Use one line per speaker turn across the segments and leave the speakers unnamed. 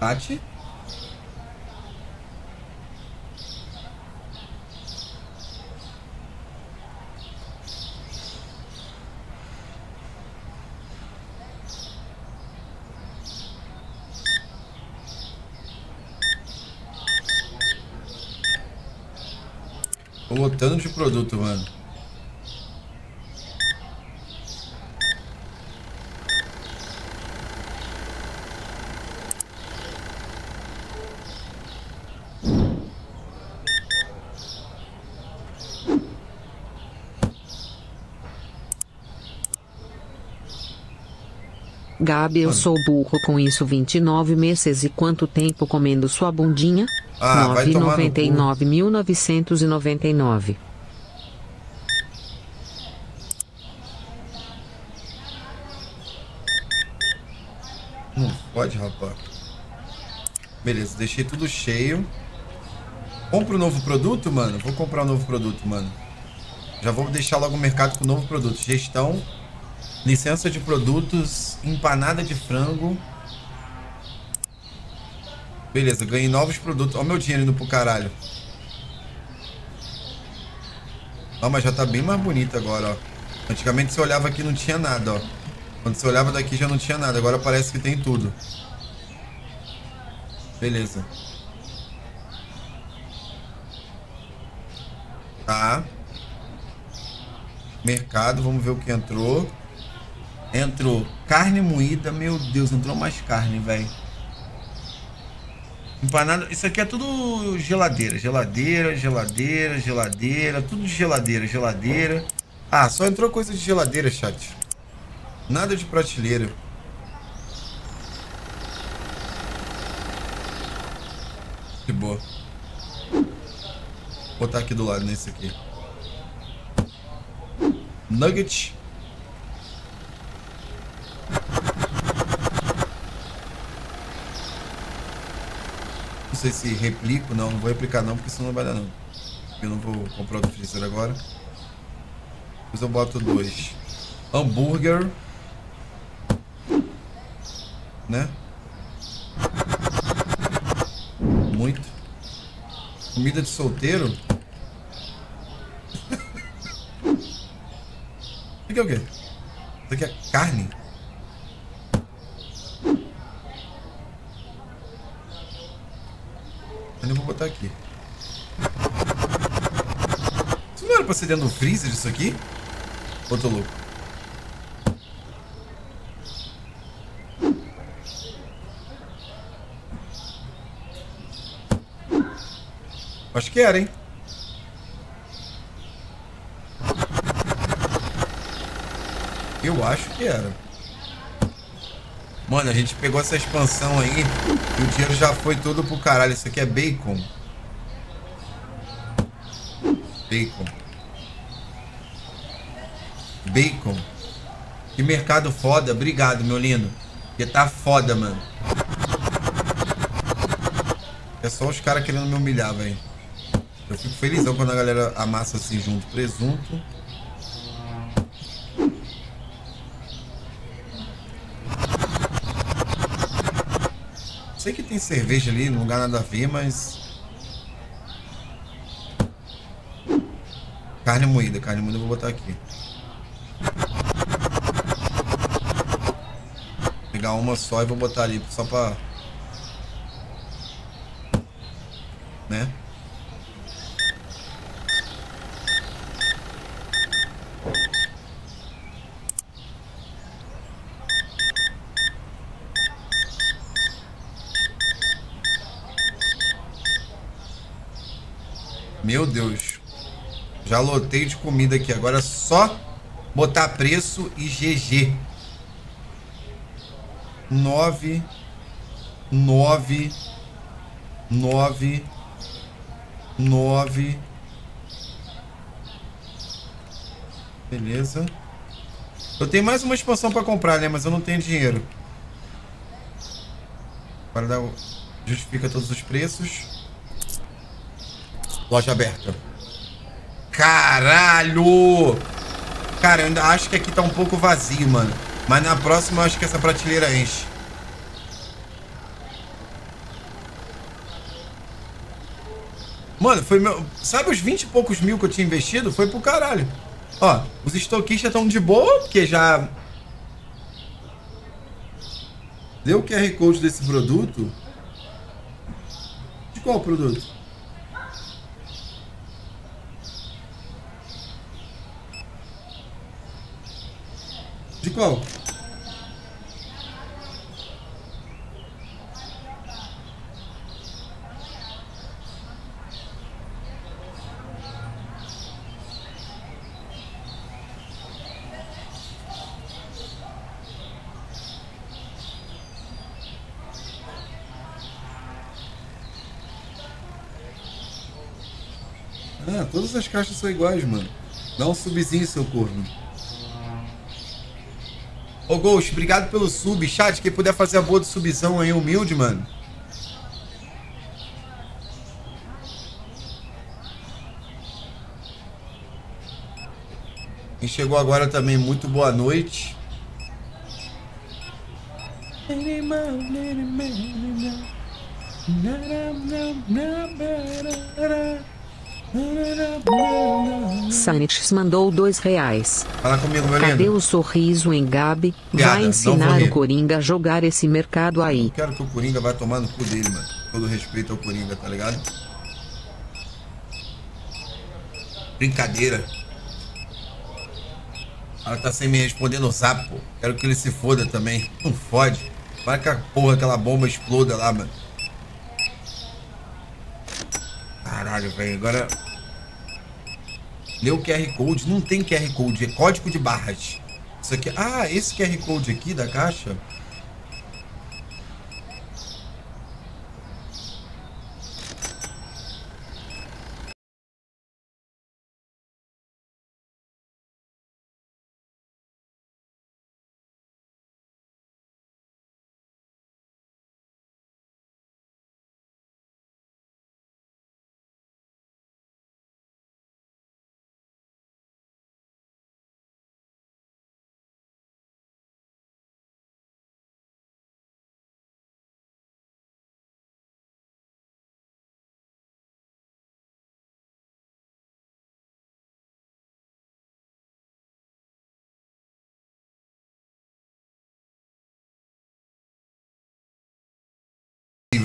Tati? Tô lotando de produto, mano.
Gabi, eu sou burro com isso 29 meses e quanto tempo comendo sua bundinha?
Ah, vai tomar no cu.
999.999.
Não pode, rapaz. Beleza, deixei tudo cheio. Compra o novo produto, mano? Vou comprar um novo produto, mano. Já vou deixar logo o mercado com o novo produto. Gestão, licença de produtos, empanada de frango. Beleza, ganhei novos produtos. Olha o meu dinheiro indo pro caralho. Ó, mas já tá bem mais bonito agora, ó. Antigamente você olhava aqui não tinha nada, ó. Quando você olhava daqui já não tinha nada. Agora parece que tem tudo. Beleza. Tá. Mercado, vamos ver o que entrou. Entrou carne moída. Meu Deus, entrou mais carne, velho. Empanada. Isso aqui é tudo geladeira. Geladeira, geladeira, geladeira. Tudo de geladeira, geladeira. Ah, só entrou coisa de geladeira, chat. Nada de prateleira. Que boa. Vou botar aqui do lado nesse aqui. Nugget. Sei se replico, não. Não vou replicar não, porque senão não vai dar não. Eu não vou comprar outro freezer agora. Depois eu boto dois. Hambúrguer. Né? Muito. Comida de solteiro. Isso aqui é o quê? Isso aqui é carne? Vou botar aqui. Isso não era pra ser dentro do freezer isso aqui? Ou tô louco? Acho que era, hein? Eu acho que era. Mano, a gente pegou essa expansão aí e o dinheiro já foi todo pro caralho. Isso aqui é bacon. Bacon. Bacon. Que mercado foda. Obrigado, meu lindo. Porque tá foda, mano. É só os caras querendo me humilhar, velho. Eu fico felizão quando a galera amassa assim junto. Presunto. Sei que tem cerveja ali, não lugar nada a ver, mas. Carne moída, carne moída eu vou botar aqui. Vou pegar uma só e vou botar ali só pra. Né? Meu Deus. Lotei de comida aqui. Agora é só botar preço e GG. 9 9 9 9 Beleza. Eu tenho mais uma expansão para comprar, né? Mas eu não tenho dinheiro. Para dar justifica todos os preços. Loja aberta. Caralho! Cara, eu ainda acho que aqui tá um pouco vazio, mano. Mas na próxima eu acho que essa prateleira enche. Mano, foi meu. Sabe os 20 e poucos mil que eu tinha investido? Foi pro caralho. Ó, os estoquistas estão de boa, porque já. Deu o QR Code desse produto? De qual produto? De qual? Ah, todas as caixas são iguais, mano. Dá um subzinho, seu corno. Ô, Ghost, obrigado pelo sub. Chat, quem puder fazer a boa do subzão aí, humilde, mano. Quem chegou agora também, muito boa noite.
Sanix mandou dois reais.
Fala comigo, meu
Cadê
lindo.
o sorriso em Gabi?
Piada,
Vai ensinar o Coringa a jogar esse mercado aí.
Eu quero que o Coringa vai tomar no cu dele, mano. Todo respeito ao Coringa, tá ligado? Brincadeira. Ela tá sem me responder no zap, pô. Quero que ele se foda também. Não fode. Vai que a porra, aquela bomba exploda lá, mano. Caralho, velho. Agora. Lê o QR Code. Não tem QR Code, é código de barras. Isso aqui. Ah, esse QR Code aqui da caixa.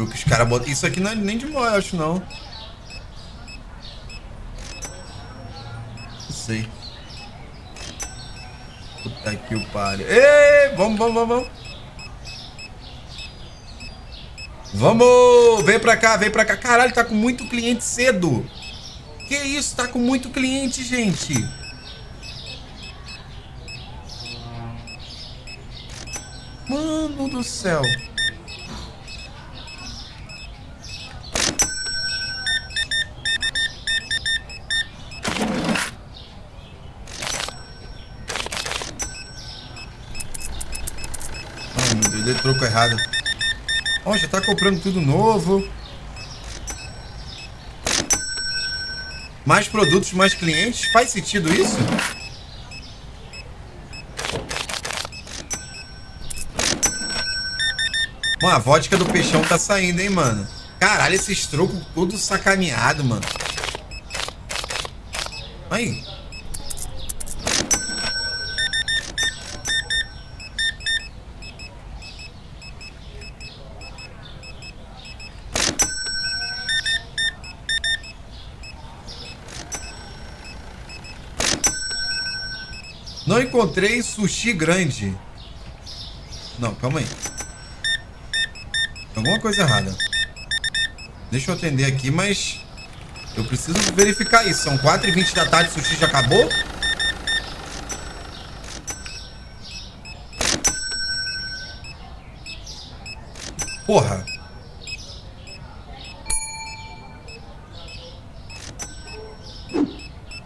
Que os caras botam. Isso aqui não é nem de eu acho não. Não sei. Puta que o pariu. Ei, vamos, vamos, vamos, vamos. Vamos! Vem pra cá, vem pra cá. Caralho, tá com muito cliente cedo. Que isso? Tá com muito cliente, gente. Mano do céu. Ai, meu Deus, dei troco errado. Ó, já tá comprando tudo novo. Mais produtos, mais clientes. Faz sentido isso? Mano, a vodka do peixão tá saindo, hein, mano. Caralho, esses trocos todo sacaneado, mano. Aí. Não encontrei sushi grande. Não, calma aí. Alguma coisa errada. Deixa eu atender aqui, mas... Eu preciso verificar isso. São 4h20 da tarde, sushi já acabou? Porra.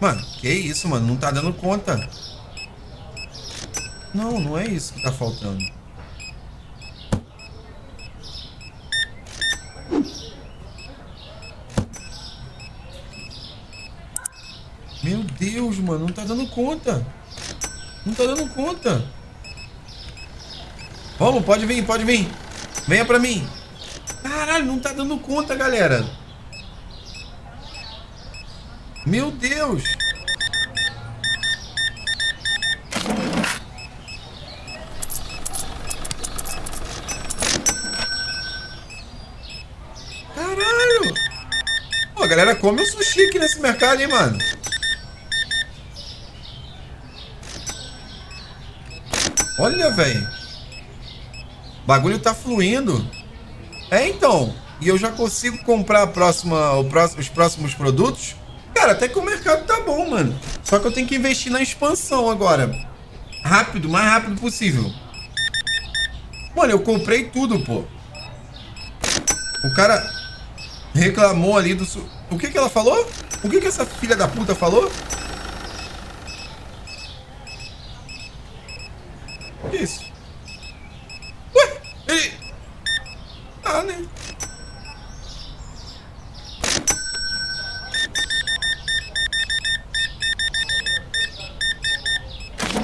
Mano, que isso, mano? Não tá dando conta. Não, não é isso que tá faltando. Meu Deus, mano, não tá dando conta. Não tá dando conta. Vamos, pode vir, pode vir. Venha pra mim. Caralho, não tá dando conta, galera. Meu Deus! Caralho! Pô, a galera come o sushi aqui nesse mercado, hein, mano? Olha, velho. Bagulho tá fluindo. É, então. E eu já consigo comprar a próxima, o próximo, os próximos produtos. Cara, até que o mercado tá bom, mano. Só que eu tenho que investir na expansão agora. Rápido, mais rápido possível. Mano, eu comprei tudo, pô. O cara reclamou ali do... Su... O que que ela falou? O que que essa filha da puta falou? Que isso? Ué, ele... Ah, né?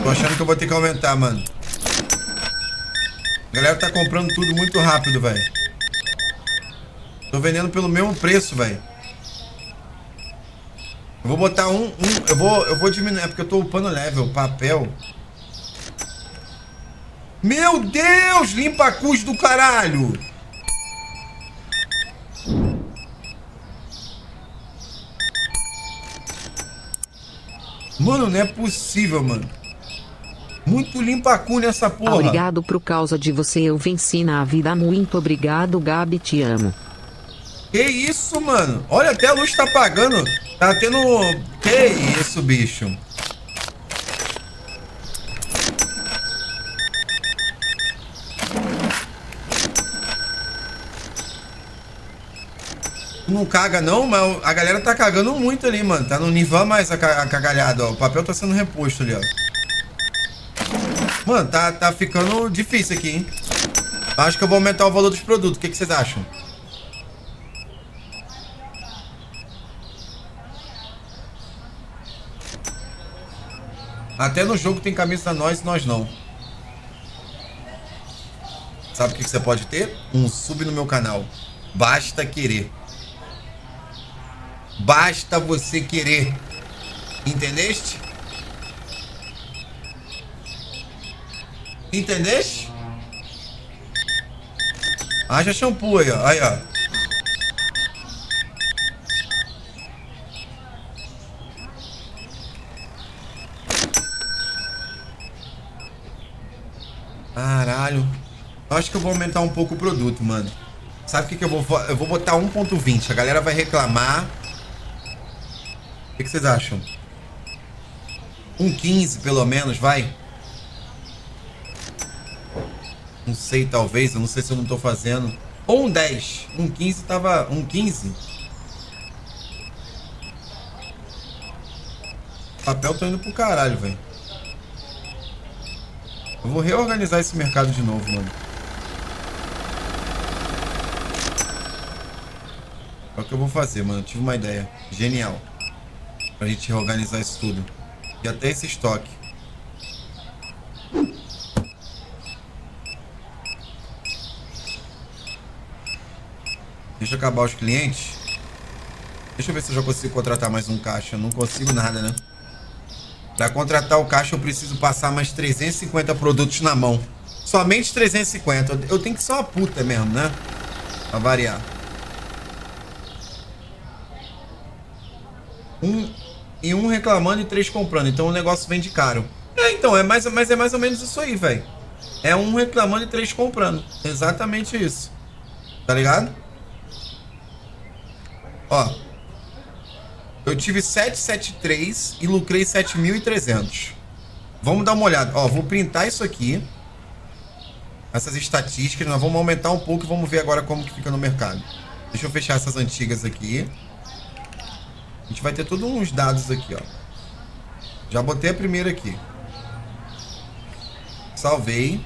Tô achando que eu vou ter que aumentar, mano. A galera tá comprando tudo muito rápido, velho. Tô vendendo pelo mesmo preço, velho. Eu vou botar um, um, eu vou, eu vou diminuir, é porque eu tô upando level, papel. Meu Deus, limpa cus do caralho. Mano, não é possível, mano. Muito limpa cu nessa porra.
Obrigado por causa de você eu venci na vida. Muito obrigado, Gabi, te amo.
Que isso, mano? Olha, até a luz tá apagando. Tá tendo... Que isso, bicho? Não caga não, mas a galera tá cagando muito ali, mano. Tá no Nivan mais a cagalhada, ó. O papel tá sendo reposto ali, ó. Mano, tá, tá ficando difícil aqui, hein? Acho que eu vou aumentar o valor dos produtos. O que, que vocês acham? Até no jogo tem camisa nós nós não. Sabe o que, que você pode ter? Um sub no meu canal. Basta querer. Basta você querer. Entendeste? Entendeste? Haja shampoo aí, ó. Aí, ó. Caralho. Eu acho que eu vou aumentar um pouco o produto, mano. Sabe o que, que eu vou... Eu vou botar 1.20. A galera vai reclamar. O que, que vocês acham? 1.15 pelo menos, vai? Não sei, talvez. Eu não sei se eu não tô fazendo. Ou um 10. Um 15 tava... Um 15? Papel tá indo pro caralho, velho. Eu vou reorganizar esse mercado de novo, mano. É o que eu vou fazer, mano. Eu tive uma ideia. Genial. Pra gente reorganizar isso tudo. E até esse estoque. Deixa eu acabar os clientes. Deixa eu ver se eu já consigo contratar mais um caixa. Eu não consigo nada, né? Para contratar o caixa eu preciso passar mais 350 produtos na mão. Somente 350. Eu tenho que ser uma puta mesmo, né? Pra variar. Um e um reclamando e três comprando. Então o negócio vende caro. É, então, é mais, mas é mais ou menos isso aí, velho. É um reclamando e três comprando. Exatamente isso. Tá ligado? Ó. Eu tive 773 e lucrei 7.300. Vamos dar uma olhada. Ó, vou printar isso aqui. Essas estatísticas. Nós vamos aumentar um pouco e vamos ver agora como que fica no mercado. Deixa eu fechar essas antigas aqui. A gente vai ter todos uns dados aqui, ó. Já botei a primeira aqui. Salvei.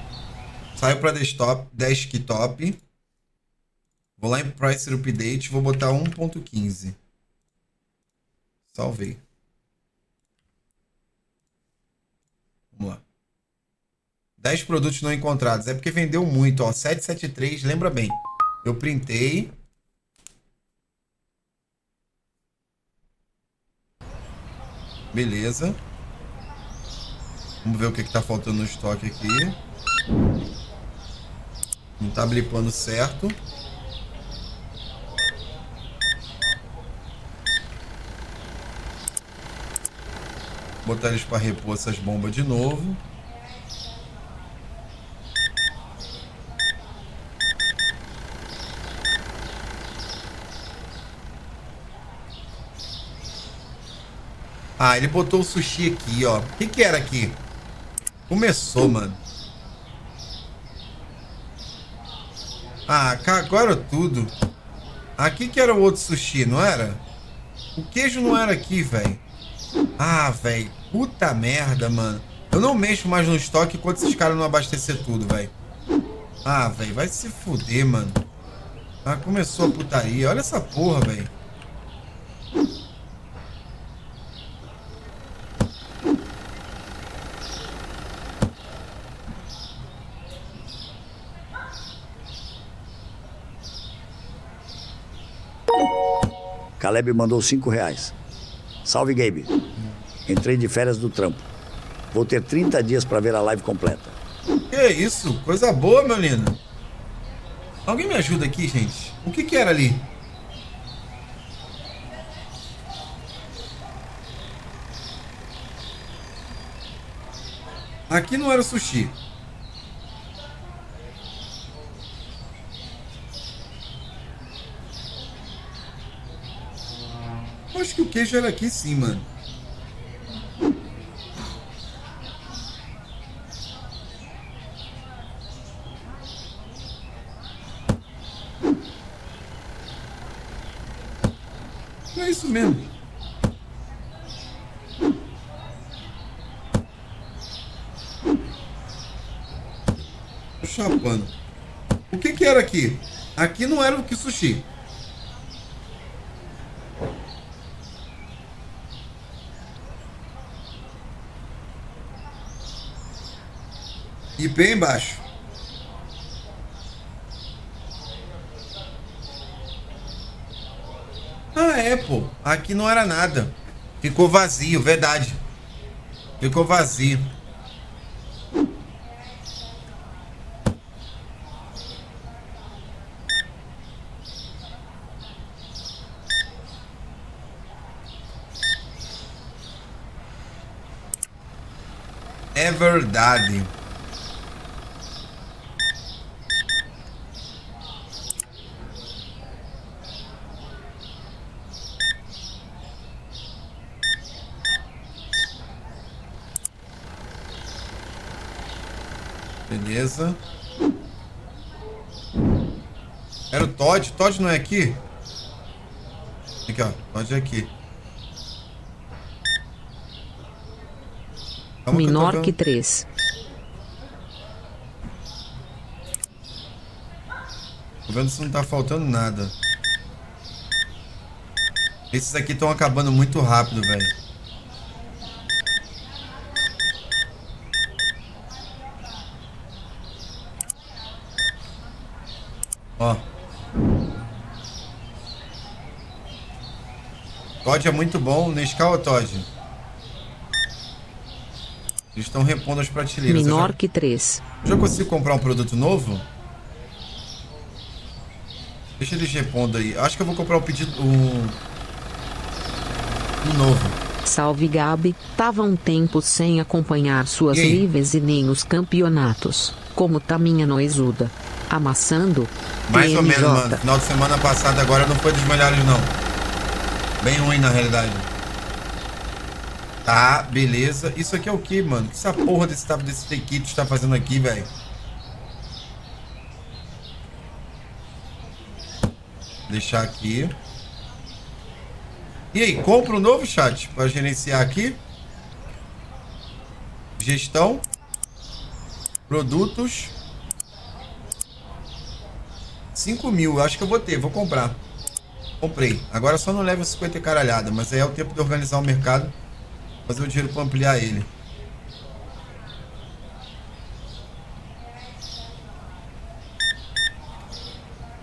Saiu para desktop, desktop. Vou lá em Price Update, vou botar 1.15. Salvei. Vamos lá. 10 produtos não encontrados. É porque vendeu muito, ó. 773, lembra bem. Eu printei. Beleza. Vamos ver o que, que tá faltando no estoque aqui. Não tá blipando certo. Botar eles para repor essas bombas de novo. Ah, ele botou o sushi aqui, ó. O que, que era aqui? Começou, mano. Ah, cagaram tudo. Aqui que era o outro sushi, não era? O queijo não era aqui, velho. Ah, velho. Puta merda, mano. Eu não mexo mais no estoque enquanto esses caras não abastecer tudo, velho. Ah, velho. Vai se fuder, mano. Ah, começou a putaria. Olha essa porra, velho.
Caleb mandou cinco reais. Salve, Gabe. Entrei de férias do trampo. Vou ter 30 dias para ver a live completa.
Que isso? Coisa boa, meu lindo. Alguém me ajuda aqui, gente? O que que era ali? Aqui não era sushi. acho que o queijo era aqui sim, mano. É isso mesmo. Chapando. O que que era aqui? Aqui não era o que sushi. E bem embaixo. Ah, é, pô. Aqui não era nada. Ficou vazio, verdade. Ficou vazio. É verdade. Beleza. Era o Todd. Todd não é aqui? Aqui, ó. Todd é aqui.
Calma Menor que, que 3.
Tô vendo se não tá faltando nada. Esses aqui estão acabando muito rápido, velho. Ó. Todd é muito bom. Nescau ou Todd? Eles estão repondo as prateleiras.
Menor já... que 3.
Já consigo comprar um produto novo? Deixa eles repondo aí. Acho que eu vou comprar um pedido. Um, um novo.
Salve Gabi, tava um tempo sem acompanhar suas lives e nem os campeonatos. Como tá minha noizuda? Amassando?
Mais ou menos, mano. Final de semana passada agora não foi dos melhores, não. Bem ruim, na realidade. Tá, beleza. Isso aqui é o que, mano? que essa porra desse, desse take está fazendo aqui, velho? Deixar aqui. E aí, compra um novo chat para gerenciar aqui. Gestão. Produtos. 5 mil, acho que eu vou ter, vou comprar. Comprei. Agora só não leva 50 caralhada, mas aí é o tempo de organizar o mercado. Fazer o dinheiro para ampliar ele.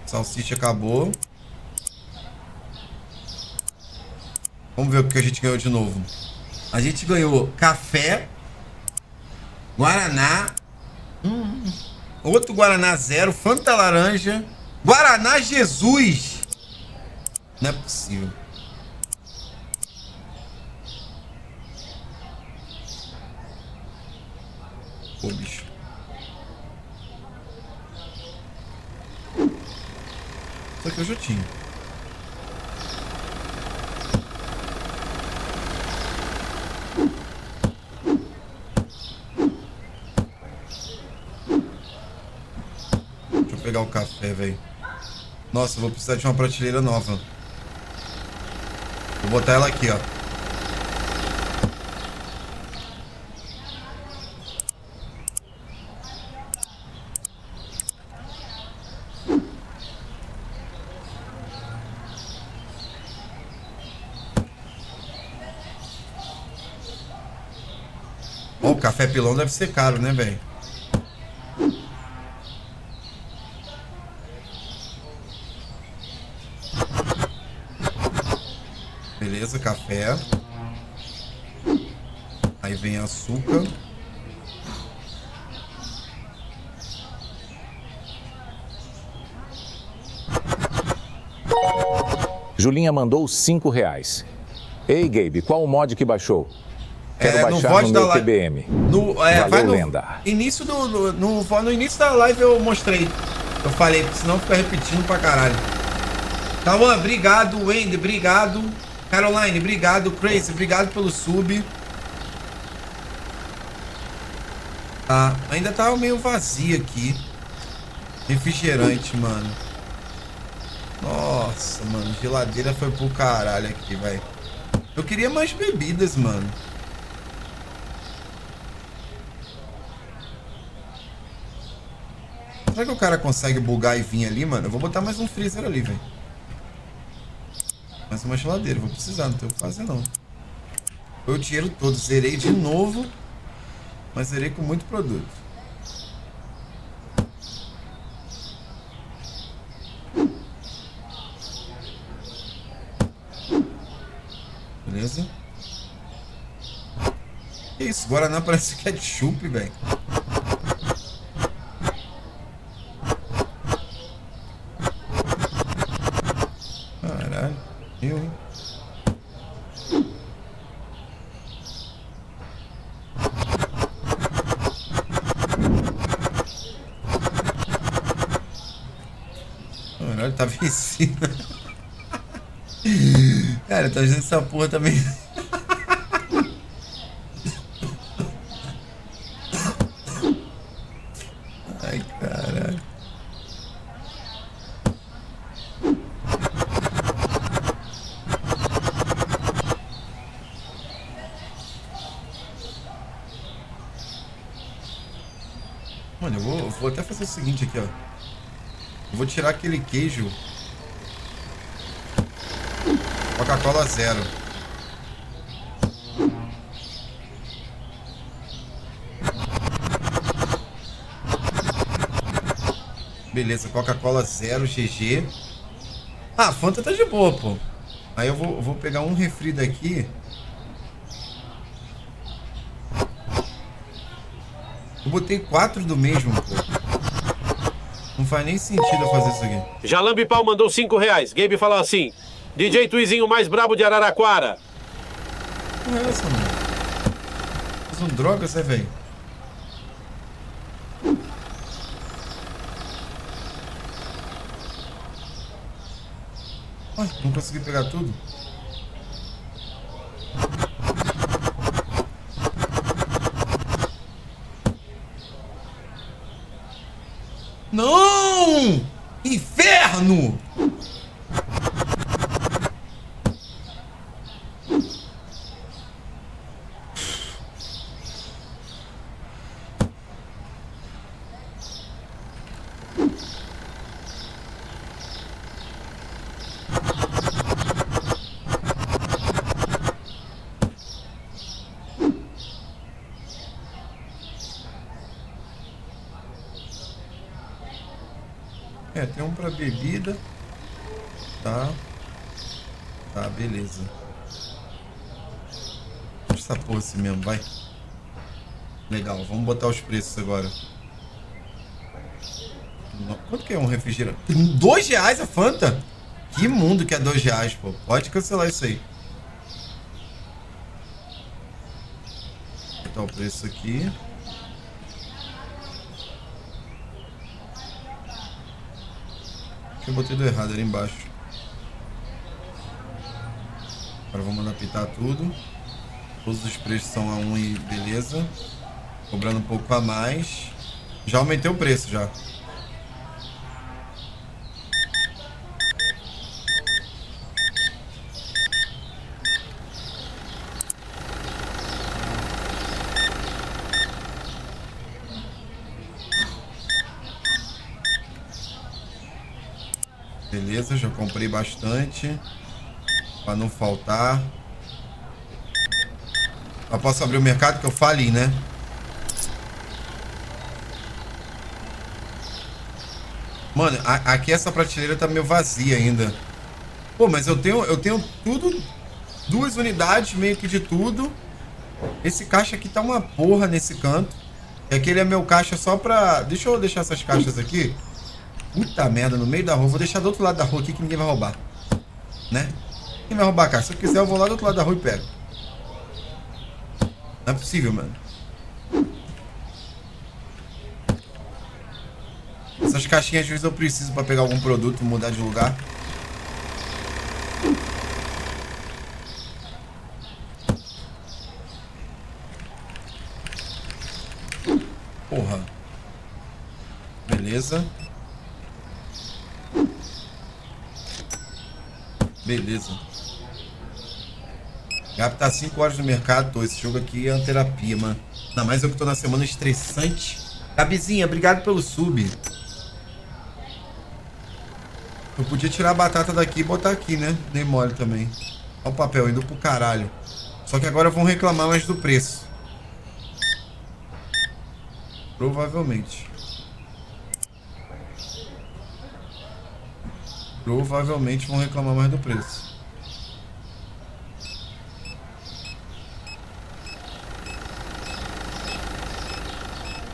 Salsicha acabou. Vamos ver o que a gente ganhou de novo. A gente ganhou café, Guaraná, hum, outro Guaraná zero, Fanta laranja, Guaraná Jesus. Não é possível. Pô, bicho. Isso aqui eu já tinha. pegar o café, velho. Nossa, vou precisar de uma prateleira nova. Vou botar ela aqui, ó. o café pilão deve ser caro, né, velho? Café. Aí vem açúcar.
Julinha mandou cinco reais. Ei, Gabe, qual o mod que baixou? Quero
É,
baixar no
da
meu
live-
TBM.
No, é,
Valeu,
vai no
lenda.
início do no, no, no início da live eu mostrei. Eu falei, senão fica repetindo pra caralho. Cauã, obrigado. Wendy, obrigado. Caroline, obrigado. Crazy, obrigado pelo sub. Tá, ainda tá meio vazio aqui. Refrigerante, mano. Nossa, mano, geladeira foi pro caralho aqui, velho. Eu queria mais bebidas, mano. Será que o cara consegue bugar e vir ali, mano? Eu vou botar mais um freezer ali, velho. Mais uma geladeira, vou precisar, não tenho o que fazer não. Foi o dinheiro todo, zerei de novo, mas zerei com muito produto. Beleza? Que isso? Guaraná parece ketchup, velho. Caralho. Eu, hein? Tá vencido. Cara, tá vendo essa porra também. Ai, caralho. Mano, eu vou, vou até fazer o seguinte aqui, ó. Eu vou tirar aquele queijo. Coca-Cola zero. Beleza, Coca-Cola zero, GG. Ah, Fanta tá de boa, pô. Aí eu vou, vou pegar um refri daqui. Eu botei quatro do mesmo, pô. Não faz nem sentido eu fazer isso aqui.
Jalambi Pau mandou 5 reais. Gabe falou assim: DJ Tuizinho mais brabo de Araraquara.
Não é essa, mano. Faz um drogas, né, velho? Ai, não consegui pegar tudo. Não! Inferno! É, tem um pra bebida. Tá. Tá, beleza. Mesmo, vai. Legal, vamos botar os preços agora. Quanto que é um refrigerante? Dois reais a Fanta? Que mundo que é dois reais, pô. Pode cancelar isso aí. Vou botar o preço aqui. Acho que eu botei do errado ali embaixo. Agora vamos mandar pitar tudo. Todos os preços são a 1 e beleza. Cobrando um pouco a mais. Já aumentei o preço já. Beleza, já comprei bastante. Pra não faltar. Eu posso abrir o mercado que eu fali, né? Mano, a, aqui essa prateleira tá meio vazia ainda. Pô, mas eu tenho, eu tenho tudo. Duas unidades meio que de tudo. Esse caixa aqui tá uma porra nesse canto. E aquele é meu caixa só pra... Deixa eu deixar essas caixas aqui. Puta merda, no meio da rua. Vou deixar do outro lado da rua aqui que ninguém vai roubar. Né? Quem vai roubar a caixa? Se eu quiser, eu vou lá do outro lado da rua e pego. Não é possível, mano. Essas caixinhas às vezes eu preciso pra pegar algum produto, mudar de lugar. Porra. Beleza. Beleza. Gap tá 5 horas no mercado, tô. Esse jogo aqui é uma terapia, mano. Ainda mais eu que tô na semana estressante. Gabizinha, obrigado pelo sub. Eu podia tirar a batata daqui e botar aqui, né? Nem mole também. Olha o papel, indo pro caralho. Só que agora vão reclamar mais do preço. Provavelmente. Provavelmente vão reclamar mais do preço.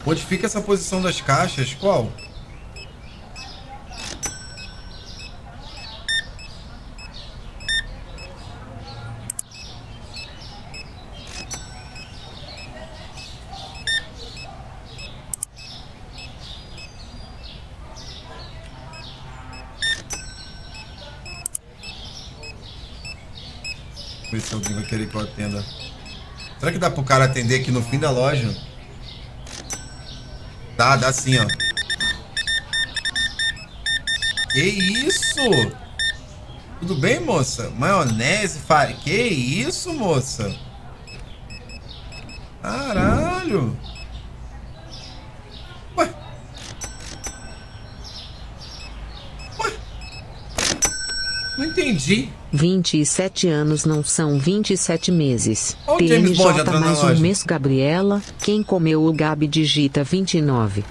Modifica essa posição das caixas. Qual? ver se alguém vai querer que eu atenda. Será que dá pro cara atender aqui no fim da loja? Dá, dá sim, ó. Que isso? Tudo bem, moça? Maionese, farinha. Que isso, moça? Caralho. Ué. Ué. Não entendi.
27 anos não são 27 meses.
Olha o James Bond entrando
mais um mês, Gabriela. Quem comeu o Gabi digita 29.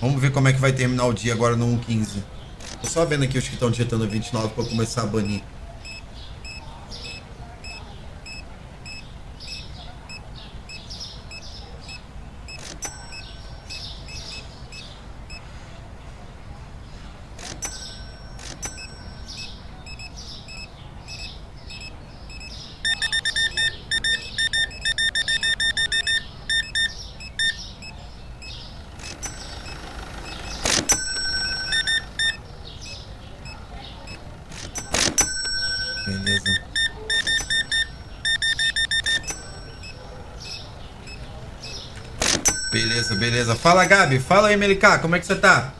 Vamos ver como é que vai terminar o dia agora no 1.15. Tô só vendo aqui os que estão digitando 29 pra começar a banir. Beleza. Beleza. Fala, Gabi. Fala aí, MLK. Como é que você tá?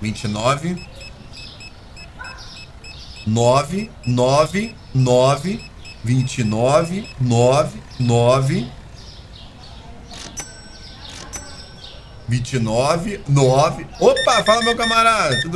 29 9 9 9 29 9 9 29 9 Opa, fala meu camarada. Tudo